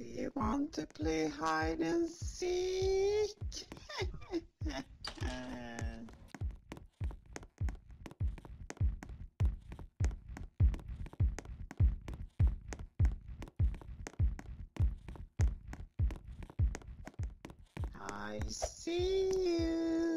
Do you want to play hide and seek? I see you.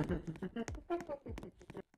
ハハハハ!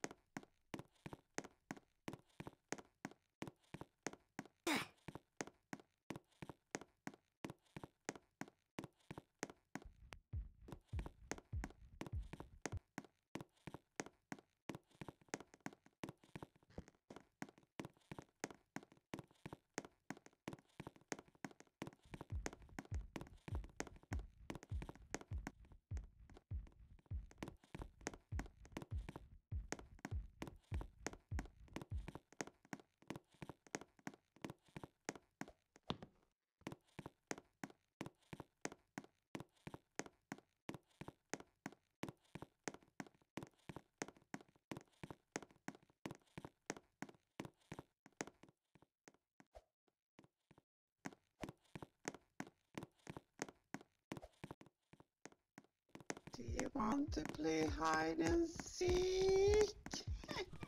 Do you want to play hide and seek?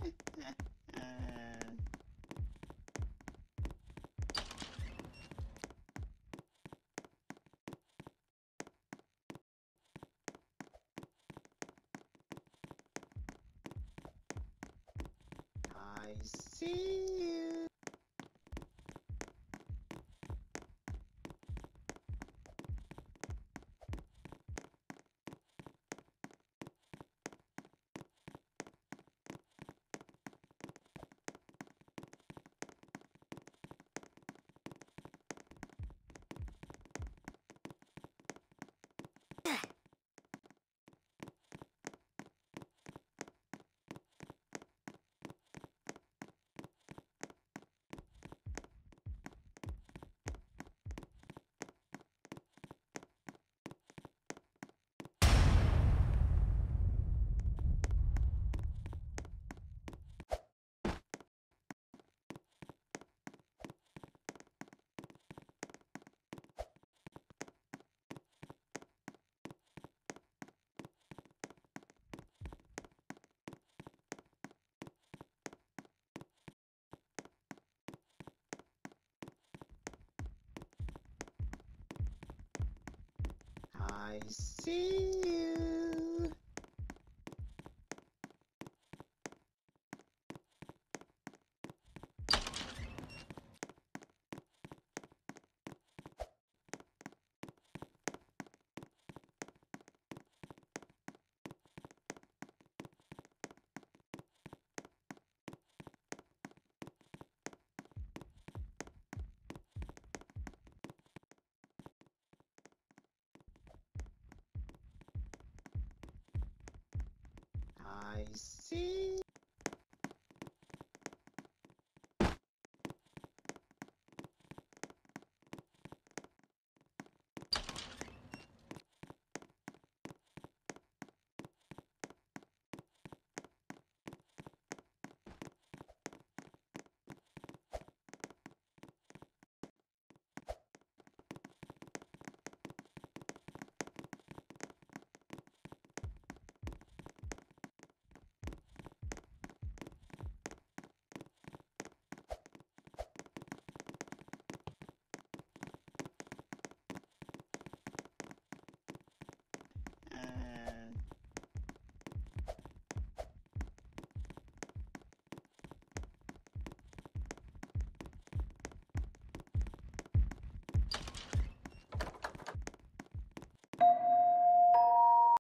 I see you. I see you. I see